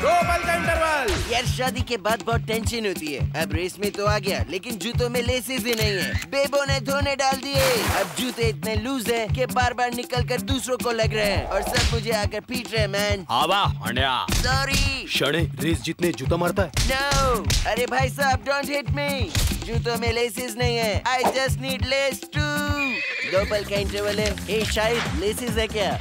दो पल का इंटरवल यार शादी के बाद बहुत टेंशन होती है। अब रेस में तो आ गया लेकिन जूतों में लेसेस ही नहीं है। बेबो ने धोने डाल दिए। अब जूते इतने लूज है कि बार बार निकल कर दूसरों को लग रहे हैं और सब मुझे आकर पीट रहे मैन आवा सॉरी शणे रेस जीतने जूता मारता है। नो अरे भाई साहब डोंट हिट मी जूतों में लेसेस नहीं है। I just need less to दो पल का इंटरवल है। ए शायद लेसेस है क्या?